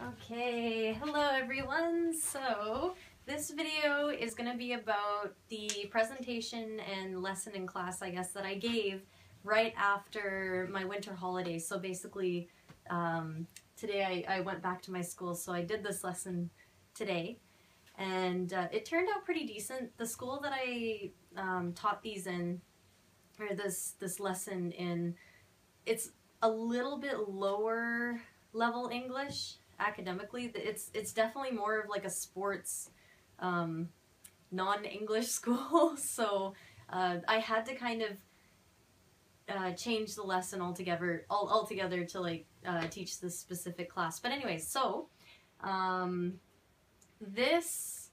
Okay, hello everyone. So this video is going to be about the presentation and lesson in class, I guess, that I gave right after my winter holidays. So basically, um, today I, I went back to my school, so I did this lesson today. And uh, it turned out pretty decent. The school that I um, taught these in, or this, this lesson in, it's a little bit lower level English academically. It's it's definitely more of like a sports um, non-English school. so uh, I had to kind of uh, change the lesson altogether all, altogether to like uh, teach this specific class. But anyways, so um, this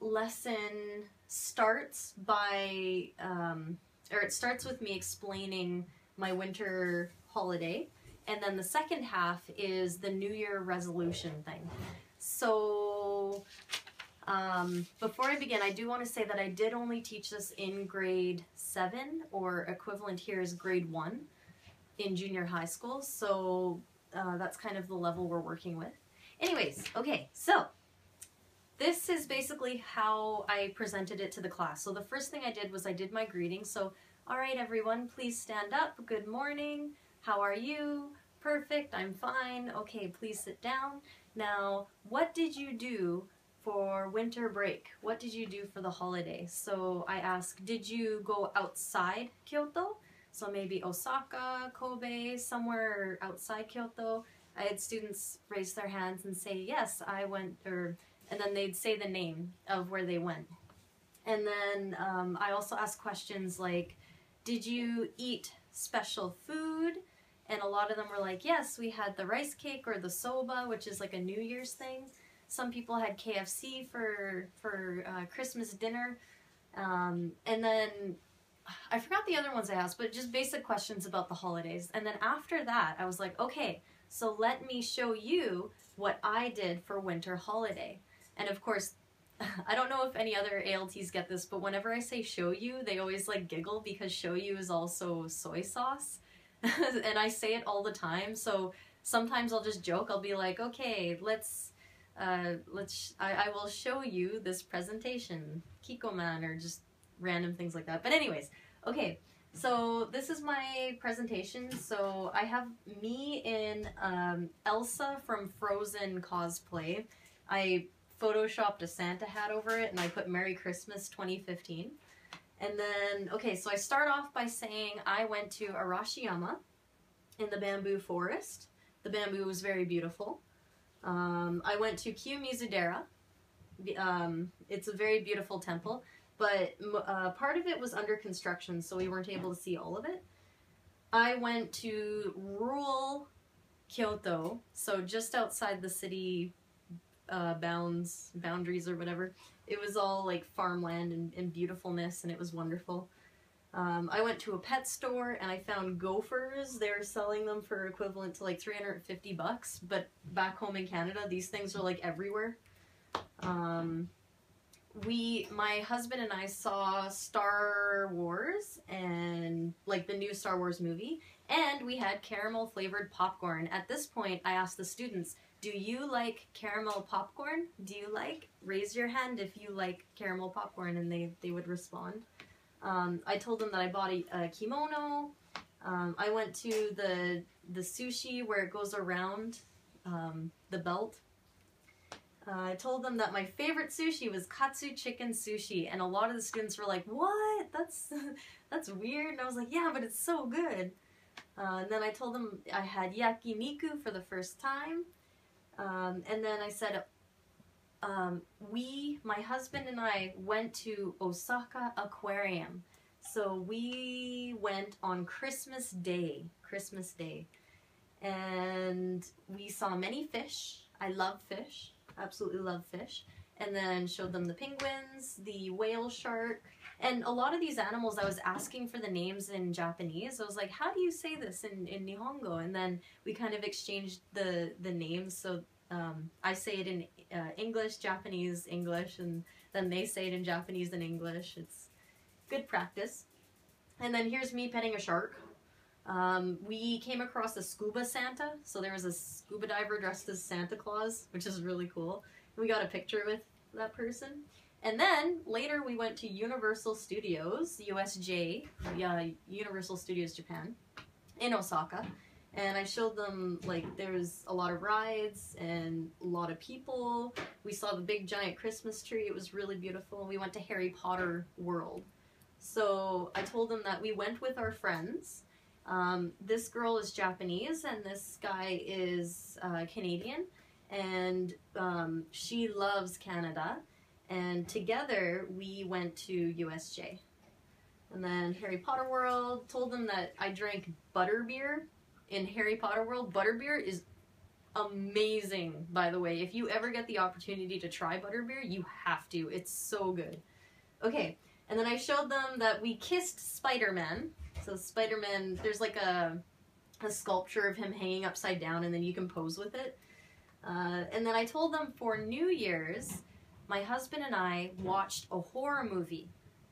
lesson starts by um, or it starts with me explaining my winter holiday and then the second half is the New Year resolution thing. So um, before I begin, I do want to say that I did only teach this in grade 7, or equivalent here is grade 1 in junior high school, so uh, that's kind of the level we're working with. Anyways, okay, so this is basically how I presented it to the class. So the first thing I did was I did my greeting. So, all right, everyone, please stand up. Good morning. How are you? Perfect, I'm fine. Okay, please sit down. Now, what did you do for winter break? What did you do for the holiday? So I asked, did you go outside Kyoto? So maybe Osaka, Kobe, somewhere outside Kyoto. I had students raise their hands and say, yes, I went, or, and then they'd say the name of where they went. And then um, I also asked questions like, did you eat special food? And a lot of them were like, yes, we had the rice cake or the soba, which is like a New Year's thing. Some people had KFC for, for uh, Christmas dinner. Um, and then I forgot the other ones I asked, but just basic questions about the holidays. And then after that, I was like, okay, so let me show you what I did for winter holiday. And of course, I don't know if any other ALTs get this, but whenever I say show you, they always like giggle because show you is also soy sauce. and I say it all the time. So sometimes I'll just joke. I'll be like, okay, let's, uh, let's, I, I will show you this presentation, Kikkoman, or just random things like that. But anyways, okay. So this is my presentation. So I have me in um, Elsa from Frozen cosplay. I photoshopped a Santa hat over it and I put Merry Christmas 2015. And then, okay, so I start off by saying I went to Arashiyama in the bamboo forest. The bamboo was very beautiful. Um, I went to Kiyomizudera. Um, it's a very beautiful temple, but uh, part of it was under construction, so we weren't able to see all of it. I went to rural Kyoto, so just outside the city uh, bounds, boundaries or whatever. It was all like farmland and, and beautifulness and it was wonderful. Um, I went to a pet store and I found gophers. They were selling them for equivalent to like 350 bucks, but back home in Canada, these things are like everywhere. Um, we, my husband and I saw Star Wars and like the new Star Wars movie, and we had caramel flavored popcorn. At this point, I asked the students, do you like caramel popcorn? Do you like? Raise your hand if you like caramel popcorn and they, they would respond. Um, I told them that I bought a, a kimono. Um, I went to the, the sushi where it goes around um, the belt. Uh, I told them that my favorite sushi was katsu chicken sushi, and a lot of the students were like, "What? That's that's weird." And I was like, "Yeah, but it's so good." Uh, and then I told them I had yakiniku for the first time. Um, and then I said, um, we, my husband and I, went to Osaka Aquarium. So we went on Christmas Day, Christmas Day, and we saw many fish. I love fish, absolutely love fish. And then showed them the penguins, the whale shark, and a lot of these animals, I was asking for the names in Japanese. I was like, how do you say this in, in Nihongo? And then we kind of exchanged the, the names. So um, I say it in uh, English, Japanese, English, and then they say it in Japanese and English. It's good practice. And then here's me petting a shark. Um, we came across a scuba Santa, so there was a scuba diver dressed as Santa Claus, which is really cool. We got a picture with that person. And then later we went to Universal Studios, USJ, uh, Universal Studios Japan, in Osaka. And I showed them, like, there's a lot of rides and a lot of people. We saw the big giant Christmas tree. It was really beautiful. We went to Harry Potter World. So I told them that we went with our friends. Um, this girl is Japanese and this guy is uh, Canadian. And um, she loves Canada and together we went to USJ. And then Harry Potter World told them that I drank butterbeer in Harry Potter World. Butterbeer is amazing, by the way. If you ever get the opportunity to try butterbeer, you have to. It's so good. Okay, and then I showed them that we kissed Spider-Man. So Spider-Man, there's like a, a sculpture of him hanging upside down and then you can pose with it. Uh, and then I told them for New Year's, my husband and I watched a horror movie.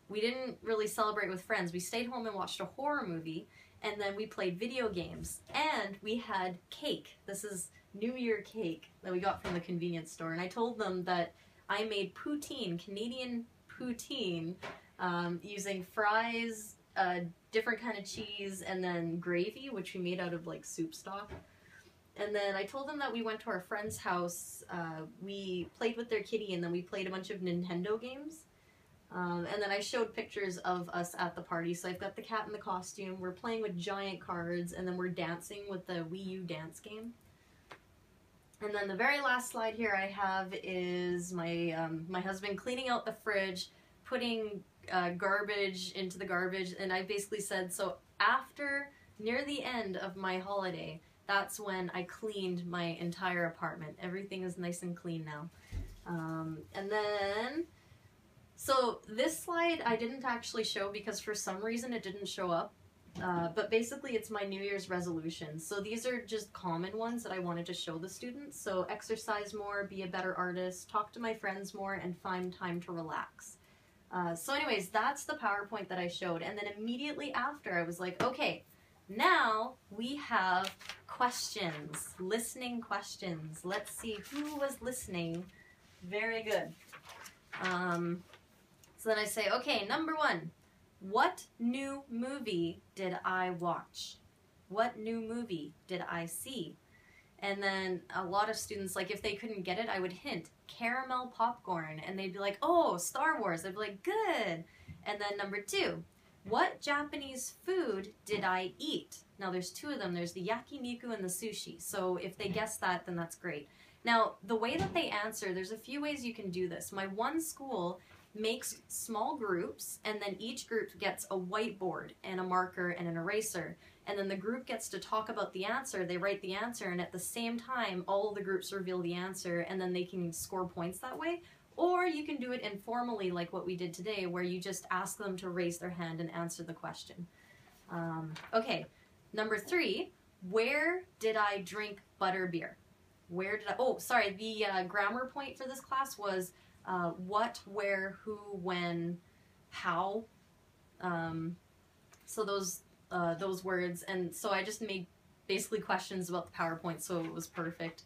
We didn't really celebrate with friends. We stayed home and watched a horror movie, and then we played video games. And we had cake. This is New Year cake that we got from the convenience store. And I told them that I made poutine, Canadian poutine, um, using fries, a different kind of cheese, and then gravy, which we made out of like soup stock. And then I told them that we went to our friend's house. Uh, we played with their kitty, and then we played a bunch of Nintendo games. Um, and then I showed pictures of us at the party. So I've got the cat in the costume. We're playing with giant cards, and then we're dancing with the Wii U dance game. And then the very last slide here I have is my um, my husband cleaning out the fridge, putting uh, garbage into the garbage, and I basically said, so after near the end of my holiday, that's when I cleaned my entire apartment. Everything is nice and clean now. Um, and then, so this slide I didn't actually show because for some reason it didn't show up. Uh, but basically it's my New Year's resolutions. So these are just common ones that I wanted to show the students. So exercise more, be a better artist, talk to my friends more, and find time to relax. Uh, so anyways, that's the PowerPoint that I showed. And then immediately after I was like, okay, now we have questions, listening questions. Let's see who was listening. Very good. Um, so then I say, okay, number one, what new movie did I watch? What new movie did I see? And then a lot of students, like if they couldn't get it, I would hint caramel popcorn, and they'd be like, oh, Star Wars. I'd be like, good. And then number two, what Japanese food did I eat? Now there's two of them. There's the yakiniku and the sushi. So if they guess that, then that's great. Now, the way that they answer, there's a few ways you can do this. My one school makes small groups, and then each group gets a whiteboard and a marker and an eraser. And then the group gets to talk about the answer. They write the answer, and at the same time, all the groups reveal the answer, and then they can score points that way. Or you can do it informally, like what we did today, where you just ask them to raise their hand and answer the question. Um, okay, number three, where did I drink butter beer? Where did I, oh, sorry, the uh, grammar point for this class was uh, what, where, who, when, how. Um, so those, uh, those words, and so I just made basically questions about the PowerPoint, so it was perfect.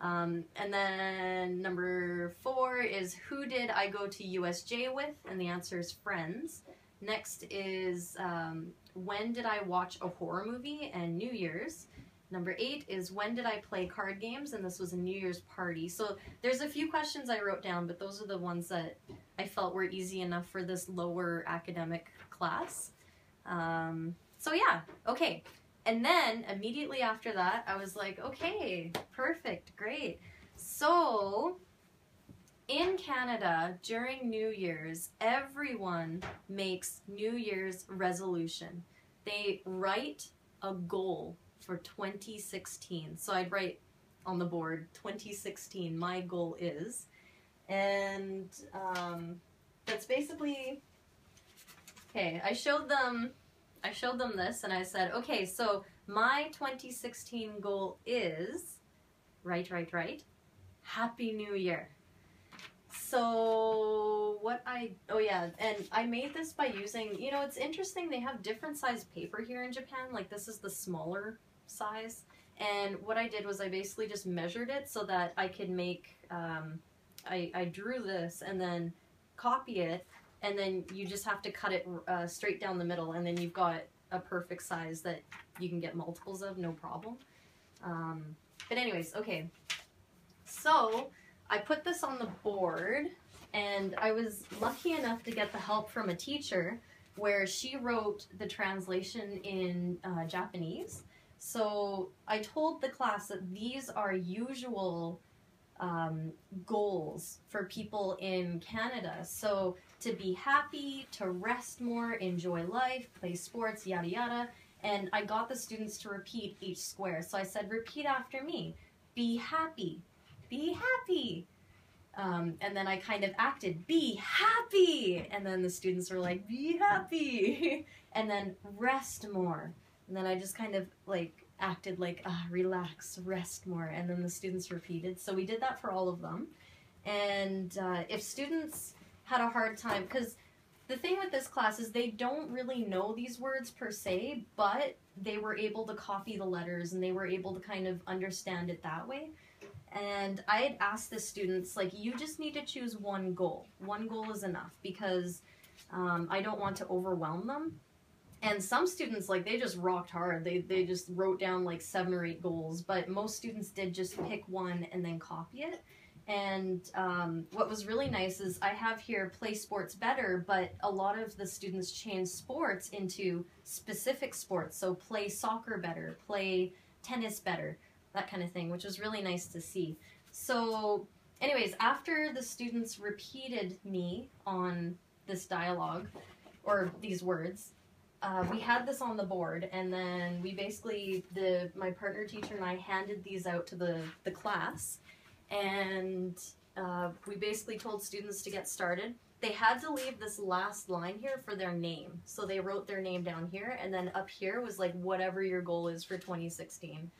Um, and then number four is who did I go to USJ with? And the answer is friends. Next is um, when did I watch a horror movie? And New Year's. Number eight is when did I play card games? And this was a New Year's party. So there's a few questions I wrote down, but those are the ones that I felt were easy enough for this lower academic class. Um, so yeah, okay. And then immediately after that, I was like, okay, perfect, great. So in Canada, during New Year's, everyone makes New Year's resolution. They write a goal for 2016. So I'd write on the board 2016, my goal is. And um, that's basically, okay, I showed them I showed them this and I said, okay, so my 2016 goal is, right, right, right, Happy New Year. so what I oh yeah, and I made this by using you know it's interesting they have different size paper here in Japan. Like this is the smaller size, and what I did was I basically just measured it so that I could make. Um, I I drew this and then copy it, and then you just have to cut it uh, straight down the middle, and then you've got a perfect size that you can get multiples of, no problem. Um, but anyways, okay. So I put this on the board and I was lucky enough to get the help from a teacher where she wrote the translation in uh, Japanese. So I told the class that these are usual um, goals for people in Canada. So to be happy, to rest more, enjoy life, play sports, yada yada. And I got the students to repeat each square. So I said, repeat after me. Be happy. Be happy. Um, and then I kind of acted, be happy. And then the students were like, be happy. and then rest more. And then I just kind of like acted like, ah, relax, rest more. And then the students repeated. So we did that for all of them. And uh, if students had a hard time, because the thing with this class is they don't really know these words per se, but they were able to copy the letters and they were able to kind of understand it that way. And I had asked the students, like, you just need to choose one goal. One goal is enough because um, I don't want to overwhelm them. And some students, like, they just rocked hard. They, they just wrote down like seven or eight goals, but most students did just pick one and then copy it. And um, what was really nice is I have here play sports better, but a lot of the students change sports into specific sports. So play soccer better, play tennis better, that kind of thing, which was really nice to see. So, anyways, after the students repeated me on this dialogue or these words, uh, we had this on the board, and then we basically the my partner teacher and I handed these out to the the class and uh, we basically told students to get started. They had to leave this last line here for their name. So they wrote their name down here, and then up here was like whatever your goal is for 2016.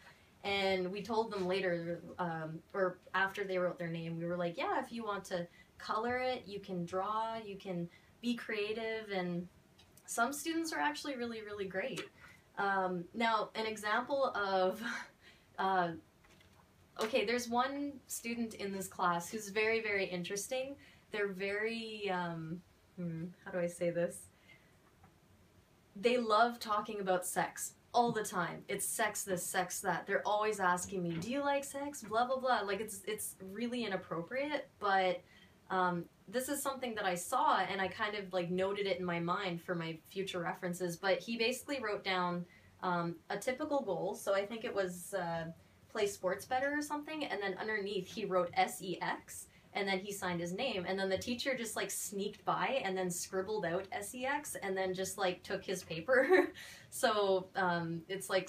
And we told them later, um, or after they wrote their name, we were like, yeah, if you want to color it, you can draw, you can be creative, and some students are actually really, really great. Um, now, an example of uh, okay, there's one student in this class who's very, very interesting. They're very, um, hmm, how do I say this? They love talking about sex all the time. It's sex this, sex that. They're always asking me, "Do you like sex?" Blah blah blah. Like it's it's really inappropriate, but um, this is something that I saw and I kind of like noted it in my mind for my future references. But he basically wrote down um, a typical goal. So I think it was. Uh, play sports better or something and then underneath he wrote sex and then he signed his name and then the teacher just like sneaked by and then scribbled out sex and then just like took his paper. So um, it's like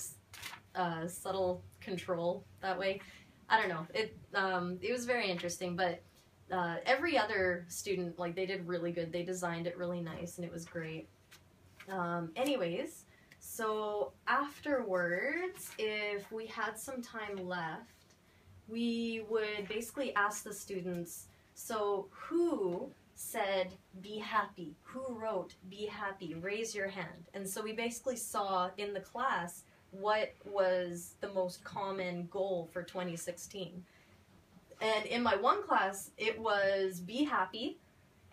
uh, subtle control that way. I don't know. It um, it was very interesting but uh, every other student like they did really good. They designed it really nice and it was great. Um, anyways so afterwards, if we had some time left, we would basically ask the students, so who said be happy? Who wrote be happy? Raise your hand. And so we basically saw in the class what was the most common goal for 2016. And in my one class, it was be happy,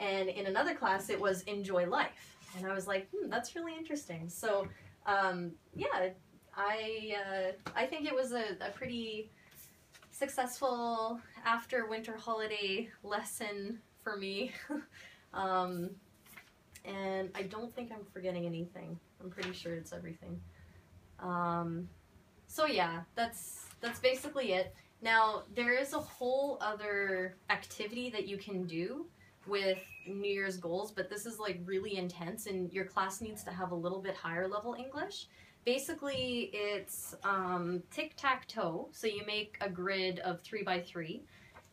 and in another class, it was enjoy life. And I was like, hmm, that's really interesting. So um, yeah, I uh, I think it was a, a pretty successful after winter holiday lesson for me. um, and I don't think I'm forgetting anything. I'm pretty sure it's everything. Um, so yeah, that's that's basically it. Now there is a whole other activity that you can do with New Year's goals, but this is like really intense and your class needs to have a little bit higher level English. Basically, it's um, tic-tac-toe. So you make a grid of three by three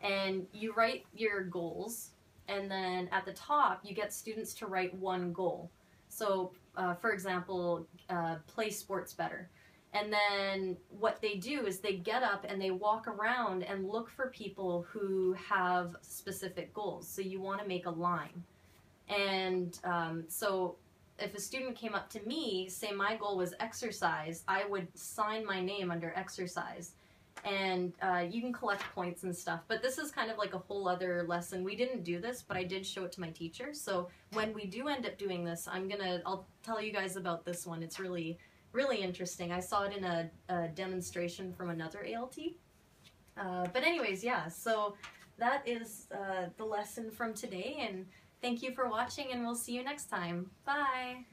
and you write your goals and then at the top you get students to write one goal. So uh, for example, uh, play sports better. And then what they do is they get up and they walk around and look for people who have specific goals. So you want to make a line. And um, so if a student came up to me, say my goal was exercise, I would sign my name under exercise. And uh, you can collect points and stuff. But this is kind of like a whole other lesson. We didn't do this, but I did show it to my teacher. So when we do end up doing this, I'm gonna, I'll tell you guys about this one. It's really, really interesting. I saw it in a, a demonstration from another ALT. Uh, but anyways, yeah, so that is uh, the lesson from today. And Thank you for watching and we'll see you next time. Bye!